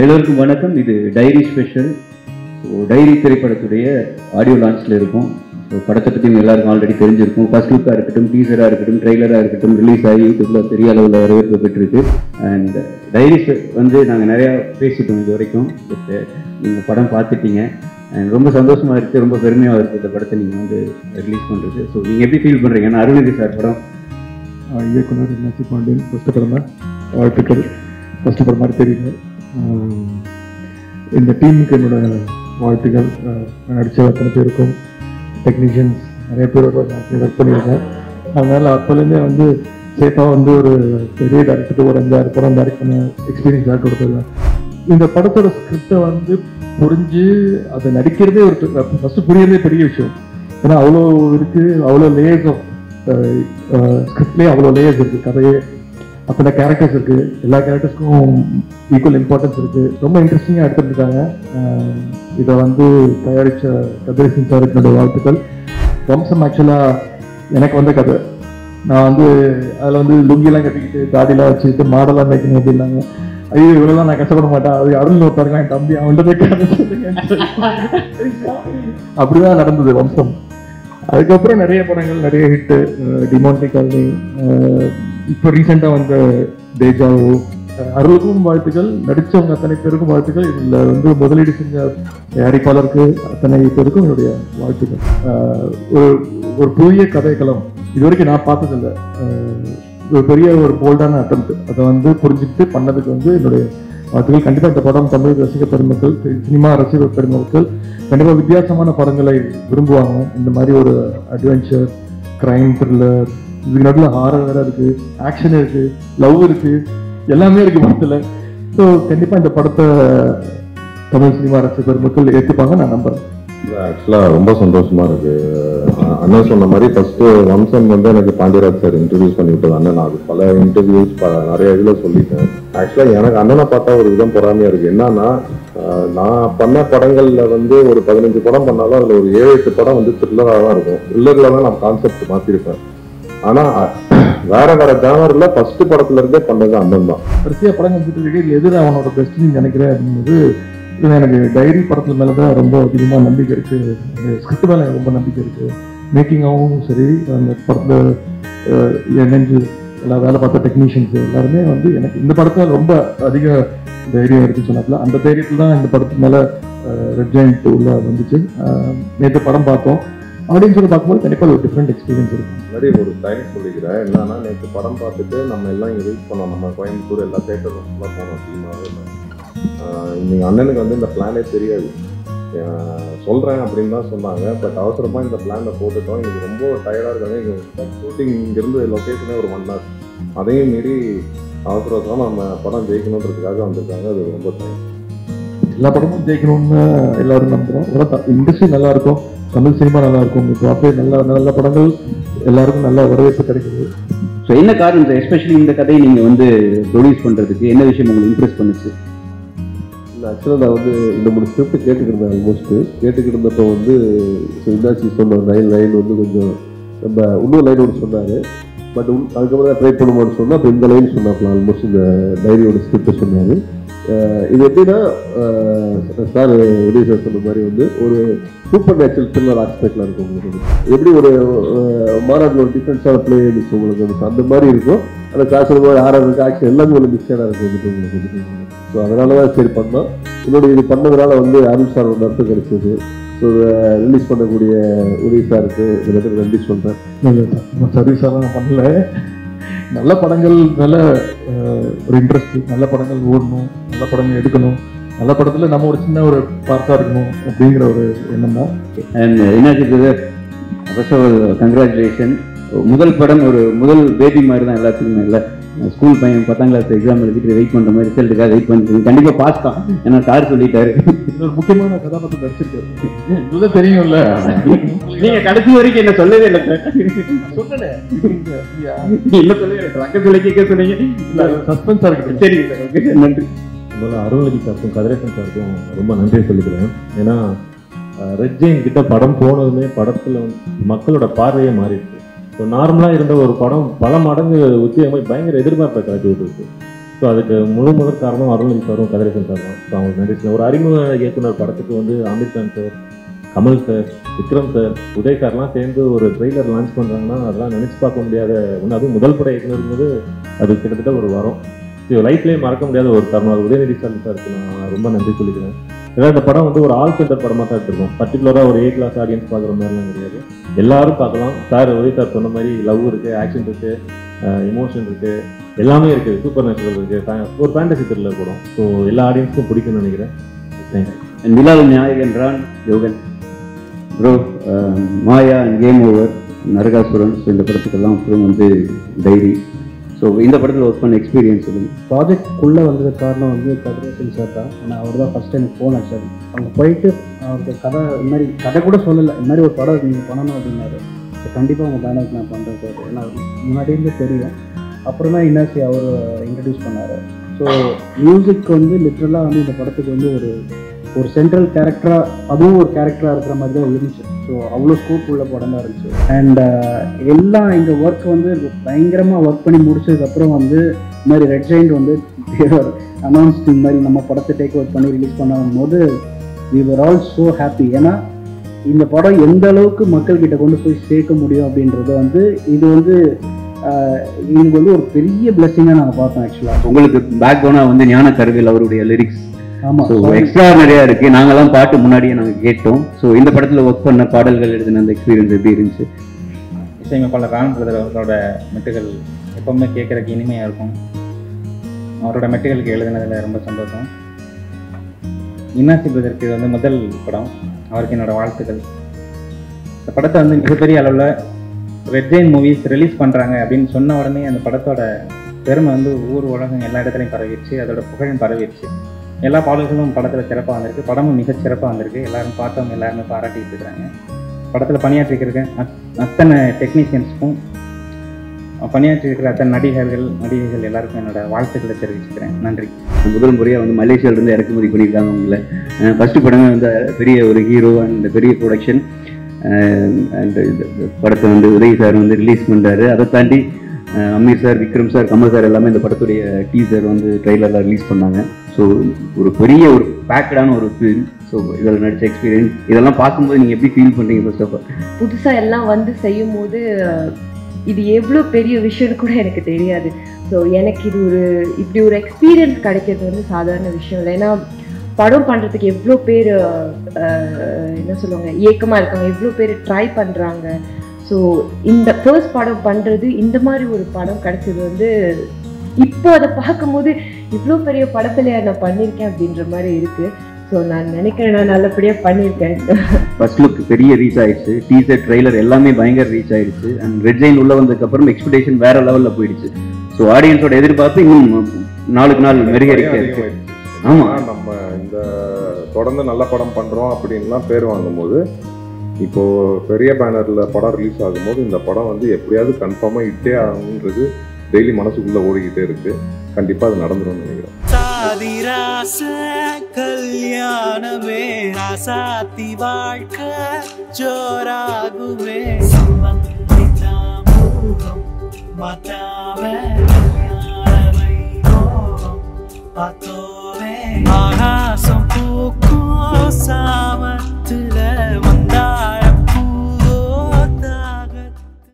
எல்லோருக்கும் வணக்கம். இது டைரி ஸ்பெஷல். ஸோ டைரி திரைப்படத்துடைய ஆடியோ லான்ச்சில் இருக்கும். ஸோ படத்தை பற்றி எல்லாருக்கும் ஆல்ரெடி தெரிஞ்சிருக்கும். ஃபர்ஸ்ட் லுக்காக இருக்கட்டும் டீசராக இருக்கட்டும் ட்ரெய்லராக இருக்கட்டும் ரிலீஸ் ஆகி யூடியூப்பில் பெரிய அளவில் வரவேற்பு பெற்றிருக்கு. அண்ட் டைரி வந்து நாங்கள் நிறையா பேசிட்டோம் இது வரைக்கும். பட் நீங்கள் படம் பார்த்துட்டீங்க. அண்ட் ரொம்ப சந்தோஷமாக இருக்குது ரொம்ப பெருமையாக இருக்குது இந்த படத்தை நீங்கள் வந்து ரிலீஸ் பண்ணுறது ஸோ நீங்கள் எப்படி ஃபீல் பண்ணுறீங்க ஏன்னா அருணகிரி சார் படம். இயக்குனர் நசி பாண்டியன் ஃபஸ்ட்டு படம்? தான் வாழ்த்துக்கள். ஃபஸ்ட்டு படம் மாதிரி தெரியுது. இந்த டீமுக்கு என்னோட வாழ்த்துக்கள். நடித்த அத்தனை பேருக்கும் டெக்னீஷியன்ஸ் நிறைய பேரோட நான் ஒர்க் பண்ணியிருக்கேன். அதனால் அப்போலேருந்தே வந்து சேஃபாக வந்து ஒரு பெரிய டேரக்டருக்கு ஒரு அஞ்சாறு படம் டேரக்ட் பண்ண எக்ஸ்பீரியன்ஸ் டேரக்டர் கொடுத்துருக்கேன். இந்த படத்தோட ஸ்கிரிப்டை வந்து புரிஞ்சு அதை நடிக்கிறதே ஒரு ஃபஸ்ட்டு புரியறதே பெரிய விஷயம். ஏன்னா அவ்வளோ இருக்குது அவ்வளோ லேயர்ஸ் ஆஃப் ஸ்கிரிப்ட்லேயே அவ்வளோ லேயர்ஸ் இருக்குது கதையே அத்தனை கேரக்டர்ஸ் இருக்குது எல்லா கேரக்டர்ஸ்க்கும் ஈக்குவல் இம்பார்ட்டன்ஸ் இருக்குது ரொம்ப இன்ட்ரெஸ்டிங்காக எடுத்துருக்காங்க அஹ் இதை வந்து தயாரித்த கதிரேசன் சார் என்னுடைய வாழ்த்துக்கள். வம்சம் ஆக்சுவலாக எனக்கு வந்த கதை. நான் வந்து அதில் வந்து லுங்கிலாம் கட்டிக்கிட்டு தாடிலாம் வச்சுக்கிட்டு மாடலாக நினைக்கணும் அப்படின்னாங்க. ஐயோ இவ்வளோலாம் நான் கஷ்டப்பட மாட்டேன். அது அருள் ஒருத்தருங்க என் தம்பி. அவன்கிட்ட போய் அப்படிதான் நடந்தது வம்சம். அதுக்கப்புறம் நிறைய படங்கள் நிறைய ஹிட்டு டிமாண்டி காலனி இப்போ ரீசெண்டாக வந்த தேஜாவோ அருளுக்கும் வாழ்த்துக்கள். நடித்தவங்க அத்தனை பேருக்கும் வாழ்த்துக்கள். இதில் வந்து முதலீடு செஞ்ச தயாரிப்பாளருக்கு அத்தனை பேருக்கும் என்னுடைய வாழ்த்துக்கள். ஒரு ஒரு புதிய கதைக்களம். இது வரைக்கும் நான் பார்த்ததில்லை. ஒரு பெரிய ஒரு போல்டான அட்டம் அதை வந்து புரிஞ்சுக்கிட்டு பண்ணதுக்கு வந்து என்னுடைய வாழ்த்துக்கள். கண்டிப்பாக இந்த படம் தமிழ் ரசிக பெருமக்கள் சினிமா ரசிக பெருமக்கள் கண்டிப்பாக வித்தியாசமான படங்களை விரும்புவாங்க. இந்த மாதிரி ஒரு அட்வென்ச்சர் க்ரைம் த்ரில்லர் இதுக்கு நடுவில் ஹாரர் வேற இருக்கு ஆக்ஷன் இருக்கு லவ் இருக்கு எல்லாமே இருக்கு படத்துல. ஸோ கண்டிப்பா இந்த படத்தை தமிழ் சினிமா ரசிகர் பெருமக்கள் ஏற்றுப்பாங்க நான் நம்புறேன். ஆக்சுவலாக ரொம்ப சந்தோஷமா இருக்கு. அஹ் அண்ணன் சொன்ன மாதிரி ஃபர்ஸ்ட் வம்சன் வந்து எனக்கு பாண்டியராஜ் சார் இன்ட்ரடியூஸ் பண்ணி விட்டது அண்ணன். நான் அது பல இன்டர்வியூஸ் நிறைய இதில் சொல்லிட்டேன். ஆக்சுவலாக எனக்கு அண்ணனை பார்த்தா ஒரு விதம் பொறாமையா இருக்கு. என்னன்னா நான் பண்ண படங்கள்ல வந்து ஒரு பதினஞ்சு படம் பண்ணாலும் அதுல ஒரு ஏழு எட்டு படம் வந்து த்ரில்லராக தான் இருக்கும். த்ரில்லரில் தான் நான் கான்செப்ட் மாத்திருப்பேன். ஆனா வேற வேற ஜானர்ல ஃபர்ஸ்ட் படத்துல இருந்தே பண்ணது அண்ணன் தான். கடைசியா படம் வந்துட்டு இருக்கு எது நான் அவனோட பெஸ்ட் நினைக்கிறேன் அப்படிங்கிறது எனக்கு டைரி படத்துல மேல தான் ரொம்ப அதிகமா நம்பிக்கை இருக்கு. ஸ்கிரிப்ட் மேல ரொம்ப நம்பிக்கை இருக்கு. மேக்கிங்காகவும் சரி அந்த படத்துல அஹ், இணைஞ்சு எல்லா வேலை பார்த்த டெக்னீஷியன்ஸ் எல்லாருமே வந்து எனக்கு இந்த படத்துல ரொம்ப அதிக தைரியம் இருக்குன்னு சொன்னாப்புல. அந்த தைரியத்துல தான் இந்த படத்து மேல ரெட் ஜெயிண்ட் உள்ள வந்துச்சு. நேற்று படம் பார்த்தோம். ஆடியன்ஸோட பார்க்கும்போது கண்டிப்பா ஒரு டிஃப்ரெண்ட் எக்ஸ்பீரியன்ஸ் இருக்கும். முன்னாடி ஒரு தேங்க்ஸ் சொல்லிக்கிறேன். என்னன்னா நேற்று படம் பார்த்துட்டு நம்ம எல்லாம் இங்கே வெயிட் பண்ணோம். நம்ம கோயம்புத்தூர் எல்லா தேட்டரும் ஃபுல்லாக போனோம். டீமாகவே இன்னைக்கு அண்ணனுக்கு வந்து இந்த பிளானே தெரியாது. ஆஹ் சொல்றேன் அப்படின்னு தான் சொன்னாங்க. பட் அவசரமா இந்த பிளானை போட்டுட்டோம். இன்னைக்கு ரொம்ப டயர்டாக இருக்காங்க. இங்கே ஷூட்டிங் இங்கேருந்து லொக்கேஷனே ஒரு ஒன் ஹவர் அதையும் மீறி அவசர அவசரமா நம்ம படம் ஜெயிக்கணுன்றதுக்காக வந்திருக்காங்க. அது ரொம்ப தேங்க்ஸ் எல்லா படமும் ஜெயிக்கணும்னு எல்லாரும் நம்புறோம். இண்டஸ்ட்ரி நல்லா இருக்கும். தமிழ் சினிமா நல்லா இருக்கும். இப்போ அப்படியே நல்ல நல்ல படங்கள் எல்லாருக்கும் நல்ல வரவேற்பு கிடைக்குது. ஸோ என்ன காரணம் சார் எஸ்பெஷலி இந்த கதையை நீங்கள் வந்து ப்ரொடியூஸ் பண்ணுறதுக்கு என்ன விஷயம் உங்களுக்கு இம்ப்ரெஸ் பண்ணுச்சு? ஆக்சுவலாக நான் வந்து இந்த மூணு ஸ்கிரிப்ட் கேட்டுக்கிருந்தேன் ஆல்மோஸ்ட் கேட்டுக்கிட்டு இருந்தப்போ வந்து இந்தாச்சி சொன்ன லைன் லைன் வந்து கொஞ்சம் நம்ம இன்னொரு லைன் ஒன்று சொன்னார். பட் அதுக்கப்புறம் ட்ரை பண்ணும்போது சொன்னால் அப்போ இந்த லைன் சொன்னாப்ல ஆல்மோஸ்ட் இந்த டைரியோட ஸ்கிரிப்டை சொன்னார். இது எப்படின்னா சார் உதய சார் சொன்ன மாதிரி வந்து ஒரு சூப்பர் நேச்சுரல் த்ரில்லர் ஆஸ்பெக்டில் இருக்கும் உங்களுக்கு. எப்படி ஒரு மாநாட்டில் ஒரு டிஃப்ரென்ஸான பிளே இருந்துச்சு உங்களுக்கு வந்து அந்த மாதிரி இருக்கும். அந்த காசு ஆறாவது ஆக்ஷன் எல்லாமே ஒரு மிக்சடாக இருக்கும் வந்துட்டு உங்களுக்கு வந்துட்டு ஸோ அதனால தான் சரி பண்ணோம். இன்னொரு இது பண்ணதுனால வந்து அருண் சார் ஒரு அர்த்தம் கிடைச்சது. ஸோ ரிலீஸ் பண்ணக்கூடிய உதவி சாருக்கு இந்த ரிலீஸ் பண்ணுறேன் சொல்கிறேன் சர்வீஸ் நான் பண்ணல. நல்ல படங்கள் நல்ல ஒரு இன்ட்ரெஸ்ட் நல்ல படங்கள் ஓடணும் நல்ல படங்கள் எடுக்கணும் நல்ல படத்துல நம்ம ஒரு சின்ன ஒரு பார்ட்டா இருக்கணும் அப்படிங்கிற ஒரு எண்ணம் தான். அண்ட் என்னாச்சு ஃபர்ஸ்ட் ஆஃப் ஆல் கங்க்ராச்சுலேஷன் முதல் படம் ஒரு முதல் பேபி மாதிரி தான் எல்லாத்துக்குமே இல்லை. ஸ்கூல் பையன் பத்தாம் கிளாஸ் எக்ஸாம் எழுதிட்டு வெயிட் பண்ணுற மாதிரி ரிசல்ட்டுக்காக வெயிட் பண்ணிட்டு கண்டிப்பாக பாஸ் தான். ஏன்னா சார் சொல்லிட்டாரு. ஒரு முக்கியமான கதாபாத்திரம் நடிச்சிருக்காரு. இதுதான் தெரியும்ல. நீங்க கடைசி வரைக்கும் என்ன சொல்லவே இல்லை சார் சொன்னேன் என்ன சொல்லவே அங்கே சொல்லி கேட்க சொன்னீங்க. சஸ்பென்ஸா இருக்கு சார் நன்றி. முதல்ல அருள்நிதி சாருக்கும் கதிரேசன் சாருக்கும் ரொம்ப நன்றி சொல்லிக்கிறேன். ஏன்னா ரெட் ஜெயின் கிட்ட படம் போனதுமே படத்துல மக்களோட பார்வையே மாறிடுச்சு. ஸோ நார்மலாக இருந்த ஒரு படம் பல மடங்கு உத்தியமாய் பயங்கர எதிர்பார்ப்பை கலட்டி விட்டுருக்கு. ஸோ அதுக்கு முழு முதல் காரணம் அருள்நிதி சாரும் கதிரேசன் சார் தான் ஸோ அவங்களுக்கு நன்றி ஒரு அறிமுக இயக்குனர் படத்துக்கு வந்து Aamir Khan sir Kamal sir Vikram sir Uday சார்லாம் சேர்ந்து ஒரு ட்ரெய்லர் லான்ச் பண்ணுறாங்கன்னா அதெல்லாம் நினச்சி பார்க்க முடியாத ஒன்று அதுவும் முதல் பட இயக்குனர் போது அது கிட்டத்தட்ட ஒரு வரும். ஸோ லைஃப்லேயே மறக்க முடியாத ஒரு தருணம். அது உதயநிதி ஸ்டாலின் சாருக்கு நான் ரொம்ப நன்றி சொல்லிக்கிறேன். ஏன்னா இந்த படம் வந்து ஒரு ஆல் சென்டர் படமாக தான் எடுத்திருக்கோம். பர்டிகுலராக ஒரு ஏ கிளாஸ் ஆடியன்ஸ் பார்க்குற மாதிரிலாம் கிடையாது. எல்லாரும் பார்க்கலாம். சார் உதய் சார் சொன்ன மாதிரி லவ் இருக்குது ஆக்ஷன் இருக்குது எமோஷன் இருக்குது எல்லாமே இருக்குது சூப்பர் நேச்சுரல் இருக்குது ஒரு ஃபேண்டசி த்ரில்லர் படம். ஸோ எல்லா ஆடியன்ஸுக்கும் பிடிக்கும்னு நினைக்கிறேன். தேங்க்ஸ் And நாயகன் Ron Yohann. Bro Maya Game Over Naragasooran so இந்த படத்துக்கெல்லாம் அப்புறம் வந்து டைரி. ஸோ இந்த படத்தில் ஒர்க் பண்ண எக்ஸ்பீரியன்ஸ் சொல்லுங்கள் ப்ராஜெக்ட்குள்ளே வந்தது காரணம் வந்து கதிரேசன் சார் தான். நான் அவர் தான் ஃபஸ்ட் டைம் ஃபோன் அடிச்சார் அவங்க போயிட்டு அவருக்கு கதை இந்த மாதிரி கதை கூட சொல்லலை. இந்த மாதிரி ஒரு படம் நீங்கள் பண்ணணும் அப்படின்னாரு. கண்டிப்பாக உங்கள் பேனருக்கு நான் பண்ணுறேன் சார் ஏன்னா முன்னாடி இருந்து தெரியும். அப்புறம் தான் இன்னாசி அவர் இன்ட்ரடியூஸ் பண்ணார். ஸோ மியூசிக் வந்து லிட்ரலாக வந்து இந்த படத்துக்கு வந்து ஒரு ஒரு சென்ட்ரல் கேரக்டராக அதுவும் ஒரு கேரக்டராக இருக்கிற மாதிரி தான் இருந்துச்சு. ஸோ அவ்வளோ ஸ்கோப் உள்ள படமாக இருந்துச்சு. அண்ட் uh, எல்லாம் இந்த ஒர்க் வந்து பயங்கரமாக ஒர்க் பண்ணி முடிச்சதுக்கப்புறம் வந்து இந்த மாதிரி ரெட் ஜெயிண்ட் வந்து அனௌன்ஸ் இந்த மாதிரி நம்ம படத்தை டேக் ஓவர் பண்ணி ரிலீஸ் பண்ணும் போது we were all so happy ஏன்னா இந்த படம் எந்த அளவுக்கு மக்கள்கிட்ட கொண்டு போய் சேர்க்க முடியும் அப்படின்றது வந்து இது வந்து uh, ஆஹ், வந்து ஒரு பெரிய பிளெஸிங்காக நாங்கள் பார்த்தோம் ஆக்சுவலாக உங்களுக்கு பேக் போனால் வந்து ஞான கருவில் அவருடைய லிரிக்ஸ் எக்ஸ்ட்ரா நிறையா இருக்கு. நாங்கெல்லாம் பாட்டு முன்னாடியே நாங்கள் கேட்டோம். ஸோ இந்த படத்தில் ஒர்க் பண்ண பாடல்கள் எழுதின அந்த எக்ஸ்பீரியன்ஸ் எப்படி இருந்துச்சு? இசையமைப்பாளர் ராம் பிரதர் அவரோட மெட்டுகள் எப்பவுமே கேட்குறதுக்கு இனிமையாக இருக்கும். அவரோட மெட்டுகளுக்கு எழுதுனதில் ரொம்ப சந்தோஷம். இன்னாசி பிரதருக்கு இது வந்து முதல் படம். அவருக்கு என்னோட வாழ்த்துக்கள். இந்த படத்தை வந்து மிகப்பெரிய அளவில் ரெட் ஜெயின் மூவிஸ் ரிலீஸ் பண்ணுறாங்க அப்படின்னு சொன்ன உடனே அந்த படத்தோட பெருமை வந்து ஊர் உலகம் எல்லா இடத்துலையும் பரவிடுச்சு. அதோட புகழும் பரவிடுச்சு. எல்லா பாடல்களும் படத்தில் சிறப்பாக வந்திருக்கு. படமும் மிக சிறப்பாக வந்திருக்கு. எல்லாரும் பார்த்தவங்க எல்லாருமே பாராட்டிட்டு இருக்கிறாங்க. படத்தில் பணியாற்றிருக்க அத்- அத்தனை டெக்னீஷியன்ஸ்க்கும் பணியாற்றியிருக்கிற அத்தனை நடிகர்கள் நடிகைகள் எல்லாருக்கும் என்னோட வாழ்த்துக்களை தெரிவிச்சுக்கிறேன். நன்றி. முதல் முறையாக வந்து மலேசியாவிலேருந்து இறக்குமதி பண்ணியிருக்காங்க உங்களை. ஃபஸ்ட்டு படமே வந்து பெரிய ஒரு ஹீரோ அண்ட் பெரிய ப்ரொடக்ஷன் அண்ட் படத்தை வந்து உதய் சார் வந்து ரிலீஸ் பண்ணுறாரு அதை தாண்டி Aamir sir Vikram sir Kamal sir எல்லாமே இந்த படத்துடைய டீசர் வந்து ட்ரெய்லரில் ரிலீஸ் பண்ணாங்க. ஸோ ஒரு பெரிய ஒரு பேக்கடான ஒரு ஃபீல் ஸோ இதில் நடிச்ச எக்ஸ்பீரியன்ஸ் இதெல்லாம் பார்க்கும்போது நீங்கள் எப்படி ஃபீல் பண்ணுறீங்க ஃபர்ஸ்ட் ஆஃப் ஆல் புதுசாக எல்லாம் வந்து செய்யும் போது இது எவ்வளோ பெரிய விஷயம்னு கூட எனக்கு தெரியாது. ஸோ எனக்கு இது ஒரு இப்படி ஒரு எக்ஸ்பீரியன்ஸ் கிடைக்கிறது வந்து சாதாரண விஷயம் இல்லை. ஏன்னா படம் பண்ணுறதுக்கு எவ்வளோ பேர் என்ன சொல்லுவாங்க இயக்கமாக இருக்காங்க எவ்வளோ பேர் ட்ரை பண்ணுறாங்க ஸோ இந்த ஃபர்ஸ்ட் படம் பண்ணுறது இந்த மாதிரி ஒரு படம் கிடைச்சது வந்து இப்போ அதை பார்க்கும்போது இவ்வளோ பெரிய படத்துல நான் பண்ணியிருக்கேன் அப்படின்ற மாதிரி இருக்குது ஸோ நான் நினைக்கிறேன் நான் நல்லபடியாக பண்ணியிருக்கேன். ஃபர்ஸ்ட் லுக் பெரிய ரீச் ஆயிடுச்சு. டீசர் ட்ரெய்லர் எல்லாமே பயங்கர ரீச் ஆயிடுச்சு. அண்ட் ரெட் ஜெயின் உள்ள வந்ததுக்கு அப்புறம் எக்ஸ்பெக்டேஷன் வேற லெவல்ல போயிடுச்சு. ஸோ ஆடியன்ஸோட எதிர்பார்ப்பு இன்னும் நாளுக்கு நாள் மெருகேறிக்க இருக்கு. ஆமா. ஆமா நம்ம இந்த தொடர்ந்து நல்ல படம் பண்றோம் அப்படின்லாம் பேர் வாங்கும்போது இப்போ பெரிய பேனர்ல படம் ரிலீஸ் ஆகும்போது இந்த படம் வந்து எப்படியாவது கன்ஃபார்மா இட்டே ஆகுன்றது டெய்லி மனசுக்குள்ள ஓடிக்கிட்டே இருக்கு. கண்டிப்பா அது நடந்துடும் நினைக்கிறேன். சாதிராச கல்யாணமே ராசாத்தி வாழ்க்கை ஜோராகுமே. மத்தாவே பத்தோ